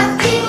하나